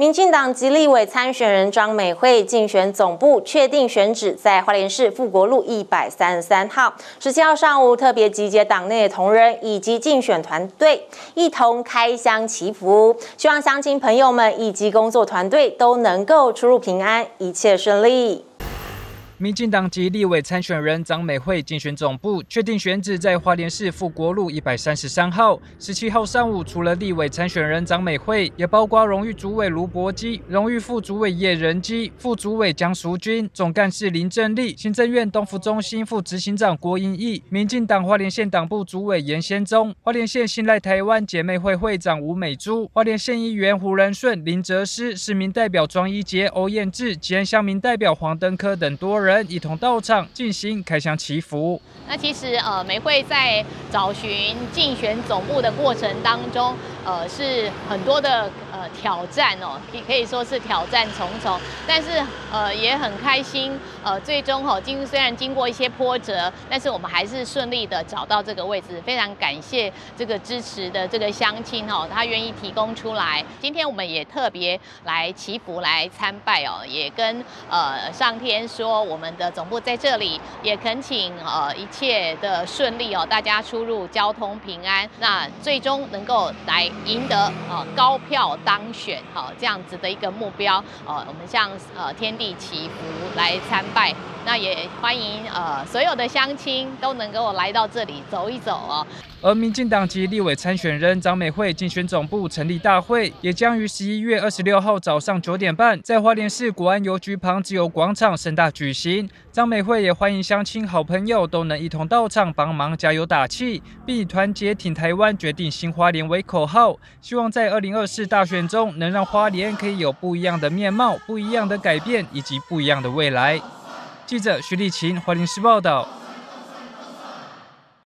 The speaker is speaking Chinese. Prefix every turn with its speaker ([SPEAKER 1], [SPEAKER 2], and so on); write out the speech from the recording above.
[SPEAKER 1] 民进党及立委参选人张美惠竞选总部确定选址在花莲市富国路一百三十三号。十七号上午特别集结党内的同仁以及竞选团队，一同开箱祈福，希望乡亲朋友们以及工作团队都能够出入平安，一切顺利。
[SPEAKER 2] 民进党籍立委参选人张美惠竞选总部确定选址在花莲市富国路一百三十三号。十七号上午，除了立委参选人张美惠，也包括荣誉主委卢伯基、荣誉副主委叶仁基、副主委江淑君、总干事林正立、行政院东福中心副执行长郭英义、民进党花莲县党部主委严先忠、花莲县信赖台湾姐妹会会长吴美珠、花莲县议员胡仁顺、林哲师、市民代表庄一杰、欧燕志、吉安乡民代表黄登科等多人。人一同到场进行开箱祈福。
[SPEAKER 3] 那其实呃，玫瑰在找寻竞选总部的过程当中，呃，是很多的呃挑战哦，可可以说是挑战重重。但是呃，也很开心，呃，最终哈经虽然经过一些波折，但是我们还是顺利的找到这个位置。非常感谢这个支持的这个乡亲哦，他愿意提供出来。今天我们也特别来祈福来参拜哦，也跟呃上天说。我们的总部在这里，也恳请呃一切的顺利哦，大家出入交通平安，那最终能够来赢得呃高票当选好这样子的一个目标呃，我们向呃天地祈福来参拜，那也欢迎呃所有的乡亲都能够来到这里走一走哦。
[SPEAKER 2] 而民进党籍立委参选人张美惠竞选总部成立大会，也将于十一月二十六号早上九点半，在花莲市国安邮局旁自由广场盛大举行。张美惠也欢迎乡亲好朋友都能一同到场帮忙加油打气，并以团结挺台湾、决定新花莲为口号，希望在二零二四大选中能让花莲可以有不一样的面貌、不一样的改变以及不一样的未来。记者徐丽琴，花莲市报道。